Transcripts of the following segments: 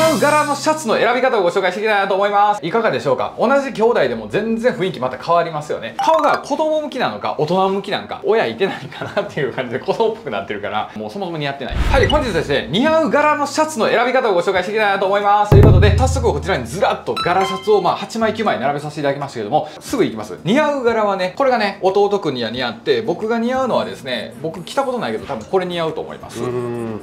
合う柄のシャツの選び方をご紹介していきたいなと思います。いかがでしょうか？同じ兄弟でも全然雰囲気また変わりますよね。顔が子供向きなのか大人向きなのか親いてないかなっていう感じで子供っぽくなってるからもうそもそも似合ってない。はい本日ですね似合う柄のシャツの選び方をご紹介していきたいなと思います。ということで早速こちらにずらっと柄シャツをまあ8枚9枚並べさせていただきましたけどもすぐいきます。似合う柄はねこれがね弟くんには似合って僕が似合うのはですね僕着たことないけど多分これ似合うと思います。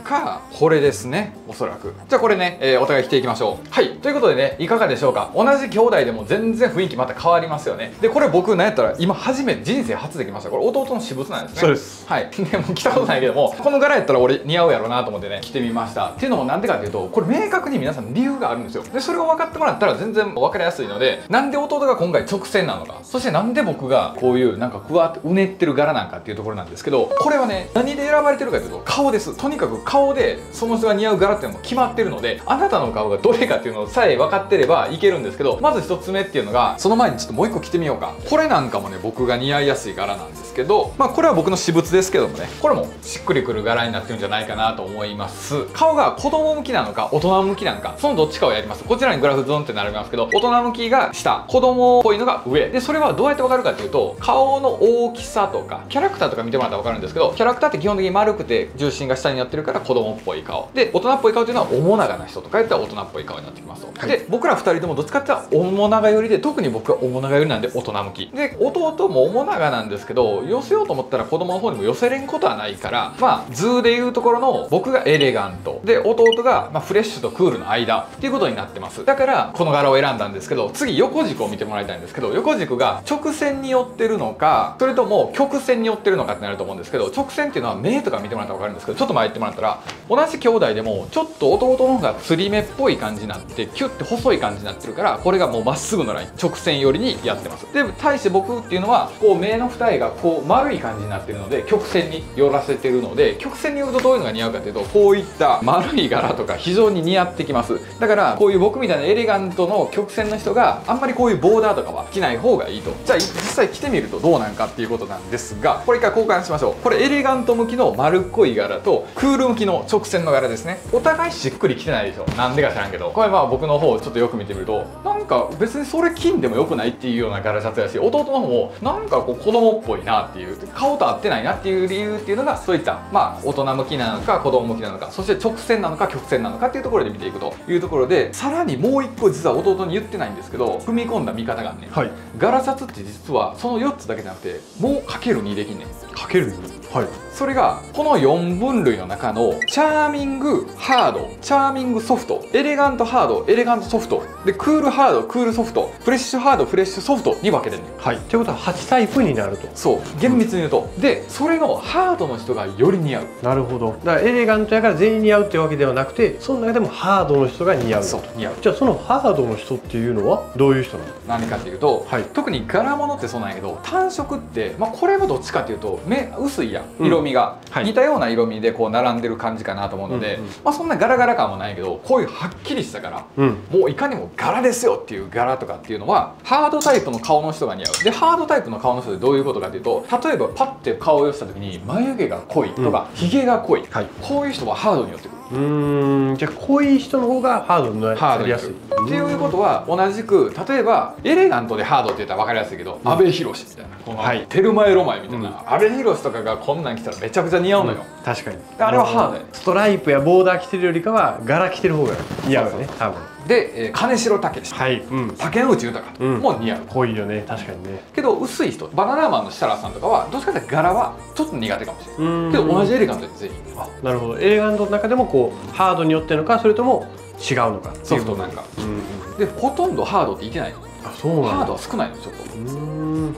かこれですねおそらく。じゃあこれね、えー、お互い着ていきましょう。はい。ということでねいかがでしょうか？同じ兄弟でも全然雰囲気また変わりますよね。でこれ僕なんやったら今初めて人生初できました。これ弟の私物なんですね。そうです。はい。でも着たことないけどもこの柄やったら俺似合うやろうなと思ってね着てみました。っていうのもなんでかっていうとこれ明確に皆さん理由があるんですよ。でそれを分かってもらったら全然分かりやすいのでなんで弟が今回直線なのかそしてなんで僕がこういうなんかふわってうねってる柄なんかっていうところなんですけどこれはね何で選ばれてるかというと顔です。とにかく顔でその人が似合う柄っていうのも決まってるのであなたのの顔がどれかっていうのさえ分かってればいけるんですけどまず1つ目っていうのがその前にちょっともう1個着てみようか。これなんかもね僕が似合いやすい柄なんですけどまあこれは僕の私物ですけどもね。これもしっくりくる柄になってるんじゃないかなと思います。顔が子供向きなのか大人向きなのかそのどっちかをやります。こちらにグラフゾンって並びますけど大人向きが下子供っぽいのが上。でそれはどうやって分かるかっていうと顔の大きさとかキャラクターとか見てもらったら分かるんですけどキャラクターって基本的に丸くて重心が下になってるから子供っぽい顔。で大人っぽい顔っていうのは面長な人とかやったら大人っぽい顔になってきますと、はい、で僕ら2人ともどっちかっていうと面長寄りで特に僕は面長寄りなんで大人向きで弟も面長なんですけど寄せようと思ったら子供の方にも寄せれんことはないからまあ図でいうところの僕がエレガント。で弟がまフレッシュとクールの間っていうことになってます。だからこの柄を選んだんですけど次横軸を見てもらいたいんですけど横軸が直線に寄ってるのかそれとも曲線に寄ってるのかってなると思うんですけど直線っていうのは目とか見てもらったら分かるんですけどちょっと前言ってもらったら同じ兄弟でもちょっと弟の方が釣り目っぽい感じになってキュッて細い感じになってるからこれがもうまっすぐのライン直線寄りにやってますで対して僕っていうのはこう目の二重がこう丸い感じになってるので曲線に寄らせてるので曲線に寄るとどういうのが似合うかというとこういった丸い柄とか非常に似合ってきますだからこういう僕みたいなエレガントの曲線の人があんまりこういうボーダーとかは着ない方がいいとじゃあ実際着てみるとどうなんかっていうことなんですがこれ一回交換しましょうこれエレガント向きの丸っこい柄とクール向きの直線の柄ですねお互いしっくりきてないでしょなんでか知らんけど。これまあ僕の方をちょっとよく見てみるとなんか別にそれ金でもよくないっていうような柄シャツやし弟の方もなんかこう子供っぽいなっていう顔と合ってないなっていう理由っていうのがそういったまあ大人向きなのか子供向きなのかそして直線なのか曲線なのかっていうところで見ていくというところでさらにもう一個実は弟に言ってないんですけど踏み込んだ見方がね、はい、柄シャツって実はその4つだけじゃなくてもうかける2できんねんかける2はい。それがこの4分類の中のチャーミングハード。チャーミングソフト。エレガントハードエレガントソフト。でクールハードクールソフト。フレッシュハードフレッシュソフトに分けてるねはい。ということは8タイプになると。そう。厳密に言うと、うん、でそれのハードの人がより似合う。なるほど。だからエレガントやから全員似合うっていうわけではなくてその中でもハードの人が似合う。そう似合う。じゃあそのハードの人っていうのはどういう人なの？何かっていうと、はい、特に柄物ってそうなんやけど単色って、まあ、これはどっちかっていうと目薄いやん色味が、うん。はい、似たような色味でこう並んでる感じかなと思うので、うんうん、まあ、そんなガラガラ感もないけどこういうはっきりした柄、うん、もういかにも柄ですよっていう柄とかっていうのはハードタイプの顔の人が似合う。でハードタイプの顔の人でどういうことかっていうと例えばパッて顔を寄せた時に眉毛が濃いとか、ひげが濃い、はい、こういう人はハードによってくるうん。じゃあ濃い人の方がハードになりやすい。っていうことは同じく例えばエレガントでハードって言ったら分かりやすいけど、うん、阿部寛みたいなこの、はい、テルマエロマエみたいな、うん、阿部寛とかがこんなん着たらめちゃくちゃ似合うのよ、うん、確かに。あれはハードや。ストライプやボーダー着てるよりかは柄着てる方が似合うよね多分で、えー、金城武。はい、うん、竹野内豊。も似合う、濃いよね。確かにね。けど薄い人。バナナマンの設楽さんとかはどっちかというと柄はちょっと苦手かもしれない。けど同じエレガントでぜひ。あなるほど。エレガントの中でもこうハードによってのかそれとも違うのかソフトなんか、うんうん、でほとんどハードって言ってない。あそうハードは少ないのちょっと。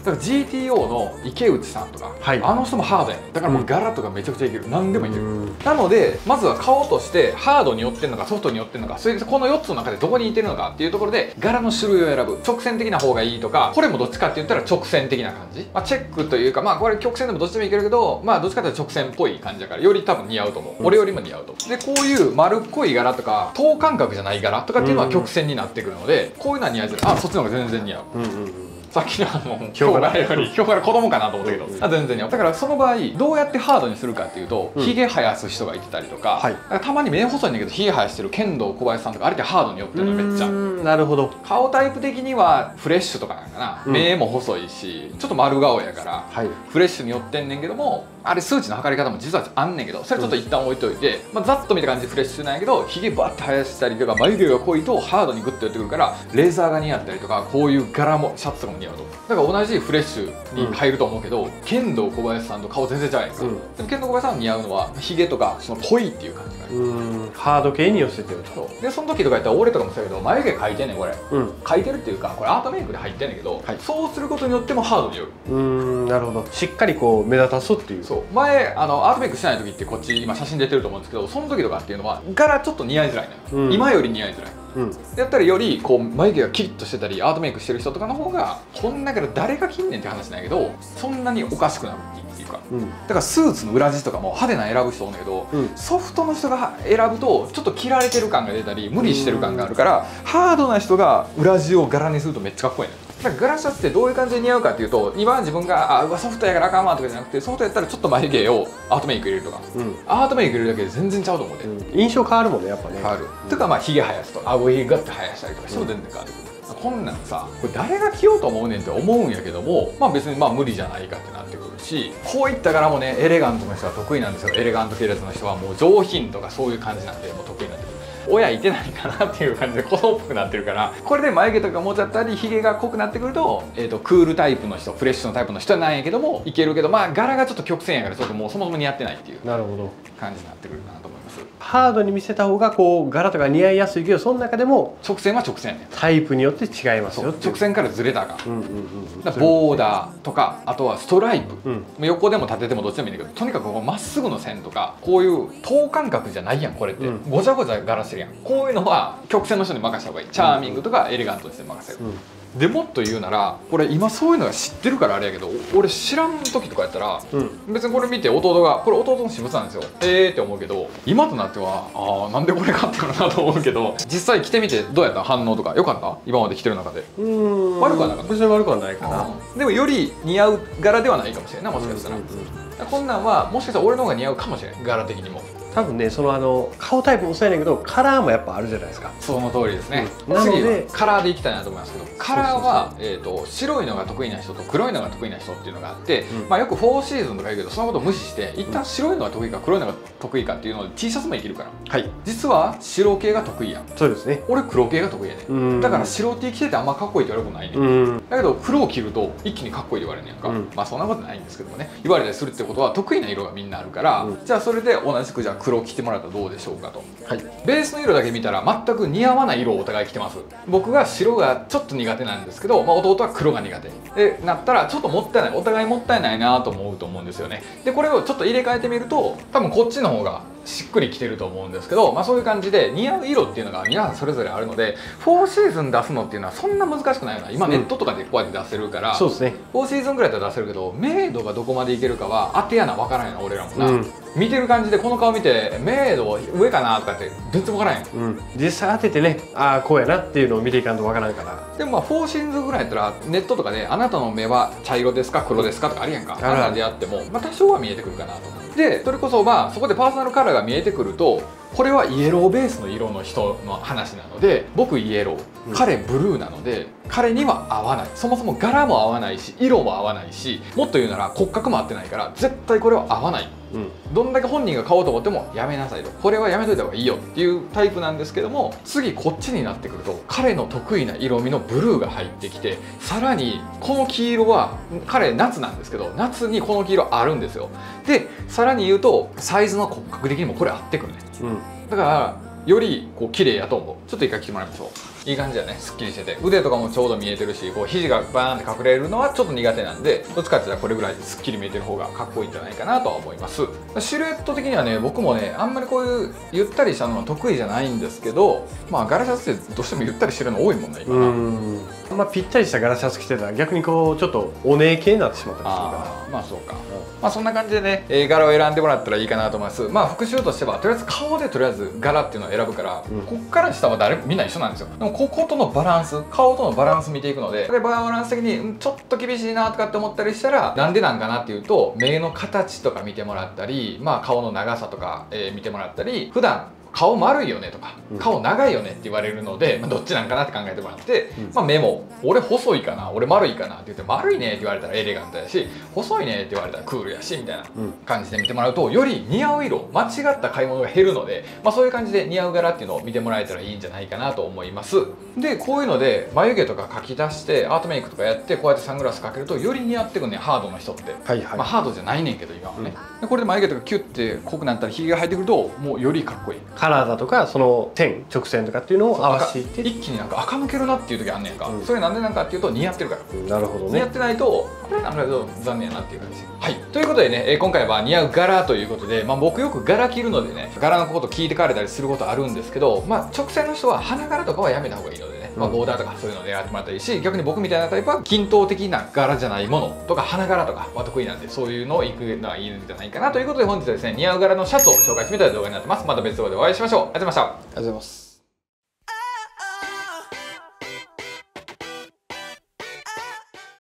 だから GTO の池内さんとか、はい、あの人もハードやねだからもう柄とかめちゃくちゃいける、何でもいける。なのでまずは顔としてハードに寄ってるのかソフトに寄ってるのかそれでこの4つの中でどこに似てるのかっていうところで柄の種類を選ぶ。直線的な方がいいとかこれもどっちかって言ったら直線的な感じ、まあ、チェックというかまあこれ曲線でもどっちでもいけるけどまあどっちかというと直線っぽい感じだからより多分似合うと思う、うん、俺よりも似合うとでこういう丸っこい柄とか等間隔じゃない柄とかっていうのは曲線になってくるのでこういうのは似合いづらい。あそっちの方が全然似合う、うんうんうん。さっきのあのヒョウ柄ヒョウ柄よりヒョウ柄子供かなと思ったけど、うんあ全然よだからその場合どうやってハードにするかっていうとうん。ひげ生やす人がいてたりとか,、はい。たまに目細いんだけどひげ生やしてる剣道小林さんとかあれってハードによってるのめっちゃ。なるほど。顔タイプ的にはフレッシュとかなんかな、うん。目も細いしちょっと丸顔やからはい。フレッシュに寄ってんねんけどもあれ数値の測り方も実はあんねんけどそれちょっと一旦置いといて、まあ、ざっと見た感じフレッシュなんやけどひげバッて生やしたりとか眉毛が濃いとハードにグッと寄ってくるからレーザーが似合ったりとかこういう柄もシャツとかも似合うと。だから同じフレッシュに入ると思うけど、剣道小林さんと顔全然違うやんか、うん。でも剣道小林さん似合うのはひげとかその濃いっていう感じがある、ハード系に寄せてると。そう。でその時とかやったら俺とかもそうやけど眉毛描いてんねんこれ。うん。描いてるっていうかこれアートメイクで入ってんねんけど、はい。そうすることによってもハードによる。うーんなるほど。しっかりこう目立たすっていうそう。前あのアートメイクしてない時ってこっち今写真出てると思うんですけどその時とかっていうのは柄ちょっと似合いづらいのよ、うん。今より似合いづらい。うん。やったらよりこう眉毛がキリッとしてたりアートメイクしてる人とかの方がこんだけど誰が切んねんって話なんやけどそんなにおかしくなるっていうか。うん。だからスーツの裏地とかも派手な選ぶ人多いんだけど、うん。ソフトの人が選ぶとちょっと切られてる感が出たり無理してる感があるからハードな人が裏地を柄にするとめっちゃかっこいいねだからガラシャツってどういう感じで似合うかっていうと今自分があうわソフトやからあかんわとかじゃなくてソフトやったらちょっと眉毛をアートメイク入れるとか。うん。アートメイク入れるだけで全然ちゃうと思うで、うん。印象変わるもんねやっぱね。変わる、とかまあひげ生やすとか。顎ひげガッて生やしたりとか。しても全然変わってくる、こんなんさこれ誰が着ようと思うねんって思うんやけどもまあ別にまあ無理じゃないかってなってくるしこういった柄もねエレガントの人は得意なんですよ。エレガント系列の人はもう上品とかそういう感じなんでもう得意になってくる親いてないかなっていう感じで子供っぽくなってるから。これで眉毛とかもうちゃったりひげが濃くなってくると,、えー、とクールタイプの人フレッシュのタイプの人なんやけどもいけるけどまあ柄がちょっと曲線やからちょっともうそもそも似合ってないっていうなるほど。感じになってくるかなと思います。ハードに見せた方がこう柄とか似合いやすいけどその中でも直線は直線やねん。タイプによって違いますよ直線からずれたかん。うんうんうんだボーダーとかあとはストライプ、うん。横でも縦でもどっちでもいいんだけどとにかくまっすぐの線とかこういう等間隔じゃないやんこれって、うん。ごちゃごちゃ柄してるやん。こういうのは曲線の人に任せた方がいい。チャーミングとかエレガントにして任せる、うん。でもっと言うならこれ今そういうのが知ってるからあれやけど俺知らん時とかやったらうん。別にこれ見て弟がこれ弟の私物なんですよ。えーって思うけど今となってはああなんでこれ買ったのかなと思うけど実際着てみてどうやった？反応とか。良かった？今まで着てる中で。うーん。悪くはなかった？別に悪くはないかな。でもより似合う柄ではないかもしれんないもしかしたら、うんうんうんこんなんはもしかしたら俺の方が似合うかもしれない柄的にも多分ねそのあの顔タイプもそうやねんけどカラーもやっぱあるじゃないですか。その通りですね、うん。なので次はカラーでいきたいなと思いますけどカラーはえー、と白いのが得意な人と黒いのが得意な人っていうのがあって、うん。まあ、よく4シーズンとか言うけどそのことを無視して一旦白いのが得意か黒いのが得意かっていうので T シャツもいけるから。はい。実は白系が得意やん。そうですね。俺黒系が得意やねうん。だから白 T 着ててあんまかっこいいって言われることないね、うん。だけど黒を着ると一気にかっこいいって言われるんやんか、うん。まあそんなことないんですけどもね。言われたりするってことは得意な色がみんなあるから、うん。じゃあそれで同じくじゃあ黒を着てもらったらどうでしょうかと。はい。ベースの色だけ見たら全く似合わない色をお互い着てます。僕が白がちょっと苦手なんですけど、まあ、弟は黒が苦手。でなったらちょっともったいない。お互いもったいないなと思うと思うんですよね。でこれをちょっと入れ替えてみると多分こっちの方がしっくりきてると思うんですけど、まあ、そういう感じで似合う色っていうのが皆さんそれぞれあるので4シーズン出すのっていうのはそんな難しくないよな。今ネットとかでこうやって出せるから、そうですね。4シーズンぐらいだったら出せるけど明度がどこまでいけるかは当てやな分からんよな俺らもな、うん見てる感じでこの顔見て明度上かなとかって全然分からんよ。うん。実際当ててねああこうやなっていうのを見ていかんとわからんから。でもまあ4シーズンぐらいやったらネットとかであなたの目は茶色ですか黒ですかとかあるやんか。あでやっても、まあ、多少は見えてくるかなと思うでそれこそまあそこでパーソナルカラーが見えてくるとこれはイエローベースの色の人の話なので僕イエロうん。ー彼ブルーなので彼には合わない。そもそも柄も合わないし色も合わないしもっと言うなら骨格も合ってないから絶対これは合わない。うん。どんだけ本人が買おうと思ってもやめなさいと。これはやめといた方がいいよっていうタイプなんですけども次こっちになってくると彼の得意な色味のブルーが入ってきてさらにこの黄色は彼夏なんですけど夏にこの黄色あるんですよ。でさらに言うとサイズの骨格的にもこれ合ってくるねうん。だからよりこう綺麗やと思う。ちょっと一回着てもらいましょう。いい感じだね。すっきりしてて。腕とかもちょうど見えてるしこう肘がバーンって隠れるのはちょっと苦手なんでどっちかって言ったらこれぐらいすっきり見えてる方がかっこいいんじゃないかなとは思います。シルエット的にはね僕もねあんまりこういうゆったりしたのは得意じゃないんですけどまあガラシャツってどうしてもゆったりしてるの多いもんね今な、うんあんまぴったりしたガラシャツ着てたら逆にこうちょっとお姉系になってしまったりするかあーまあそうか、まあそんな感じでね、えー柄を選んでもらったらいいかなと思います。まあ復習としてはとりあえず顔でとりあえず柄っていうのを選ぶから、うん。こっから下は誰もみんな一緒なんですよ。でもこことのバランス顔とのバランス見ていくのででバランス的にうんちょっと厳しいなとかって思ったりしたらなんでなんかなっていうと目の形とか見てもらったり、まあ、顔の長さとか、えー見てもらったり普段顔丸いよねとかうん。顔長いよねって言われるので、まあ、どっちなんかなって考えてもらって、うん。まあ、目も俺細いかな俺丸いかなって言って丸いねって言われたらエレガントやし細いねって言われたらクールやしみたいなうん。感じで見てもらうとより似合う色間違った買い物が減るので、まあ、そういう感じで似合う柄っていうのを見てもらえたらいいんじゃないかなと思います。でこういうので眉毛とか描き出してアートメイクとかやってこうやってサングラスかけるとより似合ってくんねんハードの人って。はいはい、まあ、ハードじゃないねんけど今はね、でこれで眉毛とかキュッて濃くなったりひげが生えてくるともうよりかっこいいカラーだとかその点直線とかっていうのを合わせて。一気になんか垢抜けるなっていう時あんねんか、うん。それなんでなんかっていうと似合ってるから。うんなるほどね。似合ってないとこれなんか残念やなっていう感じ。はい。ということでね、えー今回は似合う柄ということで、まあ、僕よく柄着るのでね柄のこと聞いてかれたりすることあるんですけど、まあ、直線の人は花柄とかはやめた方がいいのでまあ、ボーダーとかそういうのでやってもらったりし逆に僕みたいなタイプは均等的な柄じゃないものとか花柄とかは得意なんでそういうのをいくのはいいんじゃないかなということで本日はですね似合う柄のシャツを紹介してみた動画になってます。また別動画でお会いしましょう。ありがとうございました。ありがとうございます。